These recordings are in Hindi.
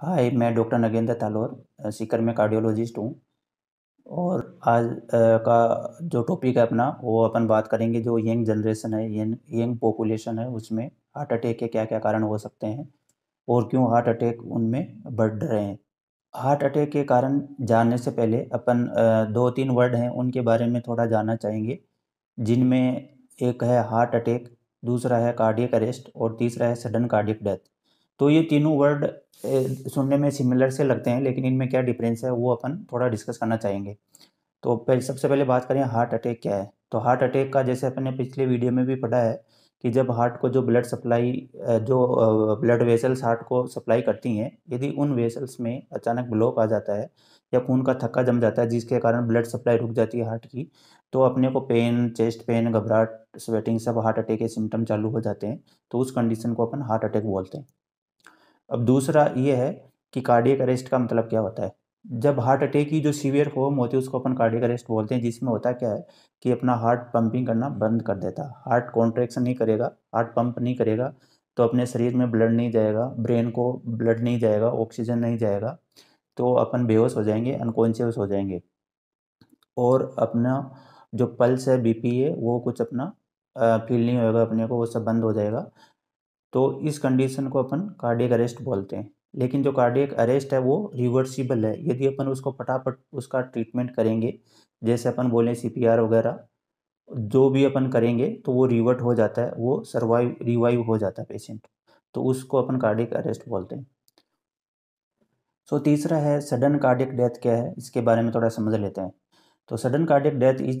हाय, मैं डॉक्टर नगेंद्र तालोर सीकर में कार्डियोलॉजिस्ट हूँ। और आज का जो टॉपिक है अपना, वो अपन बात करेंगे जो यंग जनरेशन है, यंग यंग पॉपुलेशन है, उसमें हार्ट अटैक के क्या क्या कारण हो सकते हैं और क्यों हार्ट अटैक उनमें बढ़ रहे हैं। हार्ट अटैक के कारण जानने से पहले अपन दो तीन वर्ड हैं, उनके बारे में थोड़ा जानना चाहेंगे। जिनमें एक है हार्ट अटैक दूसरा है कार्डियक अरेस्ट और तीसरा है सडन कार्डियक डेथ तो ये तीनों वर्ड सुनने में सिमिलर से लगते हैं, लेकिन इनमें क्या डिफरेंस है, वो अपन थोड़ा डिस्कस करना चाहेंगे। तो पहले, सबसे पहले बात करें हार्ट अटैक क्या है? तो हार्ट अटैक का जैसे अपन ने पिछले वीडियो में भी पढ़ा है कि जब हार्ट को जो ब्लड सप्लाई जो ब्लड वेसल्स हार्ट को सप्लाई करती हैं, यदि उन वेसल्स में अचानक ब्लॉक आ जाता है या खून का थक्का जम जाता है, जिसके कारण ब्लड सप्लाई रुक जाती है हार्ट की तो अपने को पेन चेस्ट पेन घबराहट स्वेटिंग सब हार्ट अटैक के सिम्टम चालू हो जाते हैं तो उस कंडीशन को अपन हार्ट अटैक बोलते हैं। अब दूसरा ये है कि कार्डियक अरेस्ट का मतलब क्या होता है? जब हार्ट अटैक की जो सीवियर फॉर्म होती है, उसको अपन कार्डियक अरेस्ट बोलते हैं, जिसमें होता क्या है कि अपना हार्ट पंपिंग करना बंद कर देता। है हार्ट कॉन्ट्रैक्शन नहीं करेगा हार्ट पंप नहीं करेगा तो अपने शरीर में ब्लड नहीं जाएगा ब्रेन को ब्लड नहीं जाएगा ऑक्सीजन नहीं जाएगा तो अपन बेहोश हो जाएँगे अनकॉन्शियस हो जाएँगे। और अपना जो पल्स है बीपी है, वो कुछ अपना फील नहीं होगा अपने को, वो सब बंद हो जाएगा। तो इस कंडीशन को अपन कार्डियक अरेस्ट बोलते हैं। लेकिन जो कार्डियक अरेस्ट है वो रिवर्सिबल है। यदि अपन उसको फटाफट उसका ट्रीटमेंट करेंगे जैसे अपन बोलें सीपीआर वगैरह जो भी अपन करेंगे तो वो रिवर्ट हो जाता है वो सर्वाइव रिवाइव हो जाता है पेशेंट तो उसको अपन कार्डियक अरेस्ट बोलते हैं। सो so, तीसरा है सडन कार्डियक डेथ क्या है? इसके बारे में थोड़ा समझ लेते हैं। तो sudden cardiac death is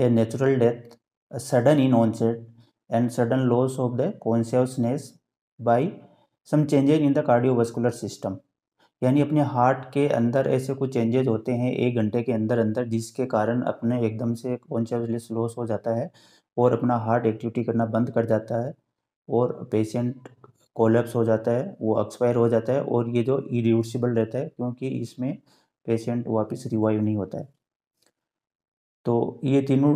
a natural death sudden in onset and sudden loss of the consciousness by some changes in the cardiovascular system. यानी अपने हार्ट के अंदर ऐसे कुछ चेंजेज होते हैं, एक घंटे के अंदर अंदर, जिसके कारण अपने एकदम से कॉन्शियसनेस लॉस हो जाता है और अपना हार्ट एक्टिविटी करना बंद कर जाता है और पेशेंट कोलेप्स हो जाता है, वो एक्सपायर हो जाता है और ये जो इरिवर्सिबल रहता है, क्योंकि इसमें पेशेंट वापस रिवाइव नहीं होता है। तो ये तीनों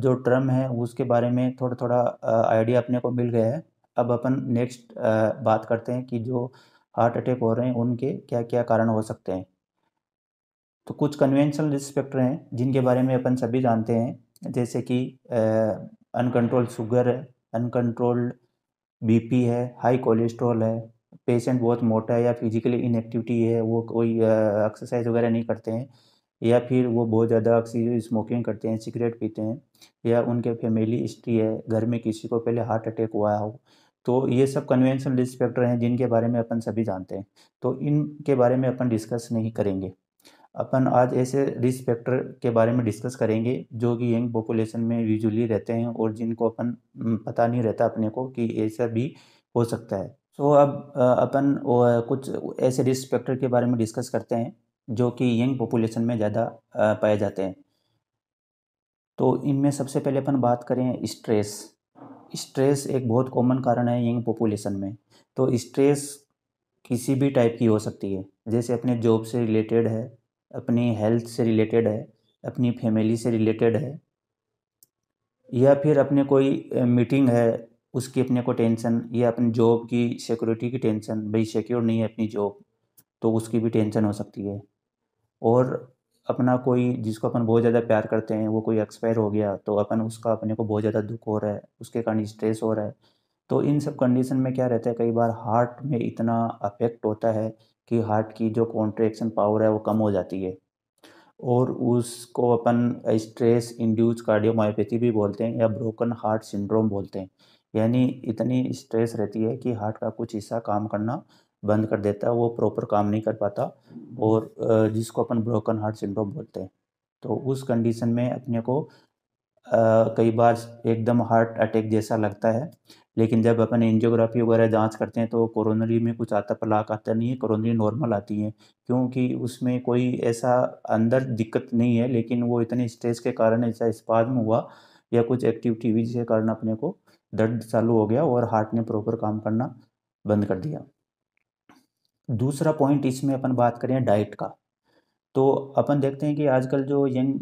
जो टर्म है, उसके बारे में थोड़ा थोड़ा आइडिया अपने को मिल गया है। अब अपन नेक्स्ट बात करते हैं कि जो हार्ट अटैक हो रहे हैं, उनके क्या क्या कारण हो सकते हैं। तो कुछ कन्वेंशनल रिस्क फैक्टर हैं, जिनके बारे में अपन सभी जानते हैं। जैसे कि अनकंट्रोल्ड शुगर है अनकंट्रोल्ड बीपी है हाई कोलेस्ट्रॉल है पेशेंट बहुत मोटा है या फिजिकली इनएक्टिविटी है, वो कोई एक्सरसाइज वगैरह नहीं करते हैं। या फिर वो बहुत ज़्यादा ऑक्सीजन स्मोकिंग करते हैं, सिगरेट पीते हैं, या उनके फैमिली हिस्ट्री है, घर में किसी को पहले हार्ट अटैक हुआ हो तो ये सब कन्वेंशनल रिस्क फैक्टर हैं जिनके बारे में अपन सभी जानते हैं तो इनके बारे में अपन डिस्कस नहीं करेंगे। अपन आज ऐसे रिस्क फैक्टर के बारे में डिस्कस करेंगे जो कि यंग पॉपुलेशन में यूजुअली रहते हैं और जिनको अपन पता नहीं रहता अपने को कि ऐसा भी हो सकता है। तो अब अपन कुछ ऐसे रिस्क फैक्टर के बारे में डिस्कस करते हैं। जो कि यंग पॉपुलेशन में ज़्यादा पाए जाते हैं। तो इनमें सबसे पहले अपन बात करें स्ट्रेस। स्ट्रेस एक बहुत कॉमन कारण है यंग पॉपुलेशन में। तो स्ट्रेस किसी भी टाइप की हो सकती है। जैसे अपने जॉब से रिलेटेड है, अपनी हेल्थ से रिलेटेड है, अपनी फैमिली से रिलेटेड है, या फिर अपने कोई मीटिंग है, उसकी अपने को टेंशन, या अपनी जॉब की सिक्योरिटी की टेंशन, भाई सिक्योर नहीं है अपनी जॉब तो उसकी भी टेंशन हो सकती है। और अपना कोई जिसको अपन बहुत ज़्यादा प्यार करते हैं, वो कोई एक्सपायर हो गया तो अपन उसका अपने को बहुत ज़्यादा दुख हो रहा है, उसके कारण स्ट्रेस हो रहा है। तो इन सब कंडीशन में क्या रहता है, कई बार हार्ट में इतना अफेक्ट होता है कि हार्ट की जो कॉन्ट्रेक्शन पावर है, वो कम हो जाती है। और उसको अपन स्ट्रेस इंड्यूस कार्डियोमायोपैथी भी बोलते हैं या ब्रोकन हार्ट सिंड्रोम बोलते हैं। यानी इतनी स्ट्रेस रहती है कि हार्ट का कुछ हिस्सा काम करना बंद कर देता है, वो प्रॉपर काम नहीं कर पाता और जिसको अपन ब्रोकन हार्ट सिंड्रोम बोलते हैं। तो उस कंडीशन में अपने को कई बार एकदम हार्ट अटैक जैसा लगता है, लेकिन जब अपन एंजियोग्राफी वगैरह जाँच करते हैं तो कोरोनरी में कुछ आता पलाक आता नहीं है कोरोनरी नॉर्मल आती है, क्योंकि उसमें कोई ऐसा अंदर दिक्कत नहीं है, लेकिन वो इतने स्ट्रेस के कारण ऐसा स्पाज्म हुआ या कुछ एक्टिविटी जिसके कारण अपने को दर्द चालू हो गया और हार्ट ने प्रॉपर काम करना बंद कर दिया। दूसरा पॉइंट इसमें अपन बात करें डाइट का। तो अपन देखते हैं कि आजकल जो यंग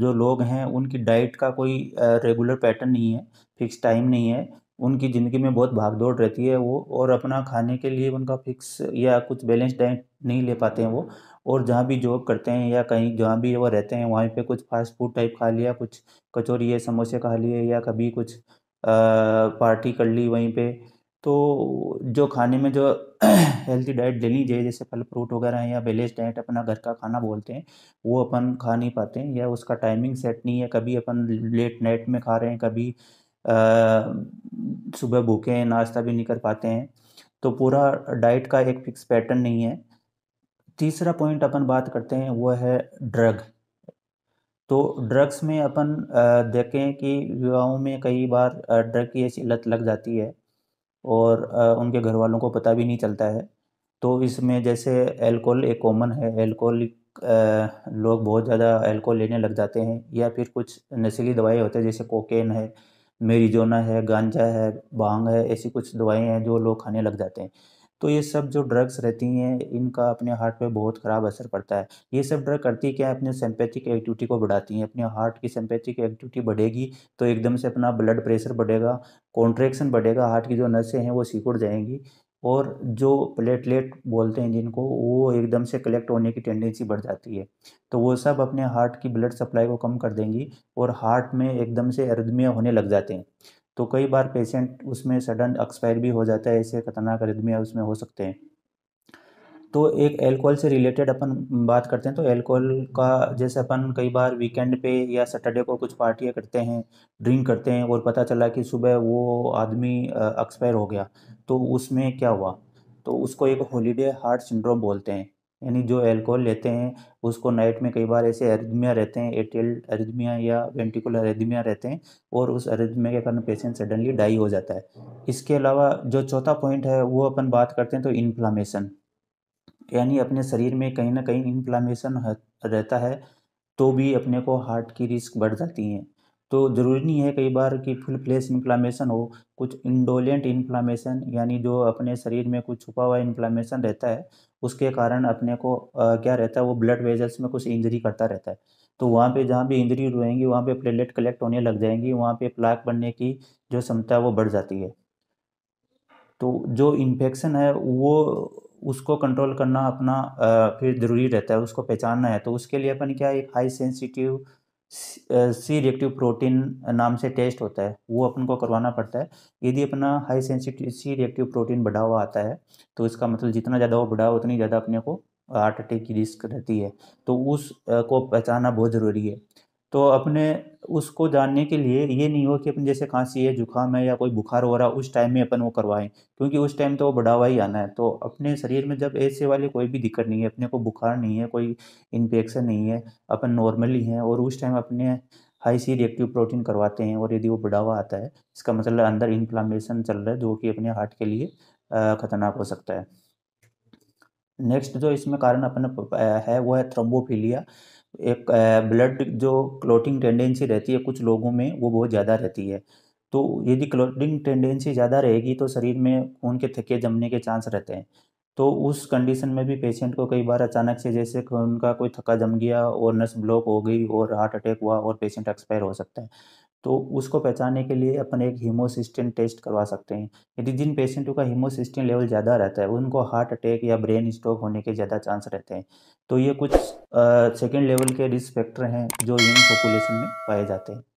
जो लोग हैं उनकी डाइट का कोई रेगुलर पैटर्न नहीं है फिक्स टाइम नहीं है। उनकी ज़िंदगी में बहुत भाग दौड़ रहती है वो और अपना खाने के लिए उनका फिक्स या कुछ बैलेंस डाइट नहीं ले पाते हैं वो। और जहाँ भी जॉब करते हैं या कहीं जहाँ भी वो रहते हैं वहीं पे कुछ फास्ट फ़ूड टाइप खा लिया कुछ कचौरी समोसे खा लिए या कभी कुछ आ, पार्टी कर ली वहीं पे तो जो खाने में जो हेल्थी डाइट लेनी चाहिए, जैसे फल फ्रूट वगैरह हैं या बैलेंस डाइट अपना घर का खाना बोलते हैं, वो अपन खा नहीं पाते हैं या उसका टाइमिंग सेट नहीं है, कभी अपन लेट नाइट में खा रहे हैं, कभी सुबह भूखे हैं, नाश्ता भी नहीं कर पाते हैं तो पूरा डाइट का एक फिक्स पैटर्न नहीं है। तीसरा पॉइंट अपन बात करते हैं, वो है ड्रग तो ड्रग्स में अपन देखें कि युवाओं में कई बार ड्रग की ऐसी लत लग जाती है और उनके घर वालों को पता भी नहीं चलता है। तो इसमें जैसे एल्कोहल एक कॉमन है एल्कोहल लोग बहुत ज़्यादा एल्कोहल लेने लग जाते हैं या फिर कुछ नशीली दवाएँ होते हैं, जैसे कोकेन है मेरीजोना है गांजा है भाँग है, ऐसी कुछ दवाएँ हैं जो लोग खाने लग जाते हैं। तो ये सब जो ड्रग्स रहती हैं, इनका अपने हार्ट पे बहुत ख़राब असर पड़ता है। ये सब ड्रग करती क्या है? अपने सिंपैथिक एक्टिविटी को बढ़ाती हैं। अपने हार्ट की सिंपैथिक एक्टिविटी बढ़ेगी तो एकदम से अपना ब्लड प्रेशर बढ़ेगा कॉन्ट्रेक्शन बढ़ेगा हार्ट की जो नसें हैं वो सिकुड़ जाएँगी। और जो प्लेटलेट बोलते हैं जिनको, वो एकदम से कलेक्ट होने की टेंडेंसी बढ़ जाती है। तो वो सब अपने हार्ट की ब्लड सप्लाई को कम कर देंगी और हार्ट में एकदम से अर्दमिया होने लग जाते हैं। तो कई बार पेशेंट उसमें सडन एक्सपायर भी हो जाता है, ऐसे खतरनाक अर्दमिया उसमें हो सकते हैं। तो एक एल्कोहल से रिलेटेड अपन बात करते हैं तो एल्कोहल का जैसे अपन कई बार वीकेंड पे या सैटरडे को कुछ पार्टियाँ करते हैं ड्रिंक करते हैं और पता चला कि सुबह वो आदमी एक्सपायर हो गया तो उसमें क्या हुआ? तो उसको एक हॉलीडे हार्ट सिंड्रोम बोलते हैं। यानी जो एल्कोहल लेते हैं, उसको नाइट में कई बार ऐसे एरिदमिया रहते हैं एटेल एरिदमिया या वेंटिकुलर एरिदमिया रहते हैं और उस एरिदमिया के कारण पेशेंट सडनली डाई हो जाता है। इसके अलावा जो चौथा पॉइंट है, वो अपन बात करते हैं तो इन्फ्लामेशन यानी अपने शरीर में कहीं ना कहीं इन्फ्लामेशन रहता है तो भी अपने को हार्ट की रिस्क बढ़ जाती हैं। तो ज़रूरी नहीं है कई बार कि फुल फ्लेश इन्फ्लामेशन हो। कुछ इंडोलेंट इन्फ्लामेशन यानी जो अपने शरीर में कुछ छुपा हुआ इन्फ्लामेशन रहता है उसके कारण अपने को आ, क्या रहता है वो ब्लड वेजल्स में कुछ इंजरी करता रहता है। तो वहाँ पे जहाँ भी इंजरी रहेंगी वहाँ पे प्लेटलेट कलेक्ट होने लग जाएँगी वहाँ पे प्लाक बनने की जो क्षमता वो बढ़ जाती है। तो जो इन्फेक्शन है वो उसको कंट्रोल करना अपना फिर ज़रूरी रहता है उसको पहचानना है। तो उसके लिए अपन क्या एक high sensitive C reactive protein नाम से टेस्ट होता है, वो अपन को करवाना पड़ता है। यदि अपना high sensitive C reactive protein बढ़ा हुआ आता है तो इसका मतलब जितना ज़्यादा वो बढ़ा, उतनी ज़्यादा अपने को हार्ट अटैक की रिस्क रहती है। तो उस को पहचानना बहुत ज़रूरी है। तो अपने उसको जानने के लिए ये नहीं हो कि अपन जैसे खांसी है, जुकाम है या कोई बुखार हो रहा है उस टाइम में अपन वो करवाएँ। क्योंकि उस टाइम तो वो बढ़ावा ही आना है। तो अपने शरीर में जब ऐसे वाली कोई भी दिक्कत नहीं है, अपने को बुखार नहीं है, कोई इन्फेक्शन नहीं है, अपन नॉर्मली हैं और उस टाइम अपने हाई सी रिएक्टिव प्रोटीन करवाते हैं और यदि वो बढ़ावा आता है, इसका मतलब अंदर इन्फ्लामेशन चल रहा है, जो कि अपने हार्ट के लिए खतरनाक हो सकता है। नेक्स्ट जो इसमें कारण अपन है, वो है थ्रोम्बोफीलिया एक ब्लड जो क्लोटिंग टेंडेंसी रहती है कुछ लोगों में, वो बहुत ज़्यादा रहती है। तो यदि क्लोटिंग टेंडेंसी ज़्यादा रहेगी तो शरीर में खून के थके जमने के चांस रहते हैं। तो उस कंडीशन में भी पेशेंट को कई बार अचानक से जैसे उनका कोई थका जम गया और नस ब्लॉक हो गई, और हार्ट अटैक हुआ, और पेशेंट एक्सपायर हो सकता है। तो उसको पहचानने के लिए अपन एक हीमोसिस्टिन टेस्ट करवा सकते हैं। यदि जिन पेशेंटों का हीमोसिस्टिन लेवल ज़्यादा रहता है, उनको हार्ट अटैक या ब्रेन स्ट्रोक होने के ज़्यादा चांस रहते हैं। तो ये कुछ सेकेंड लेवल के रिस्क फैक्टर हैं जो यंग पॉपुलेशन में पाए जाते हैं।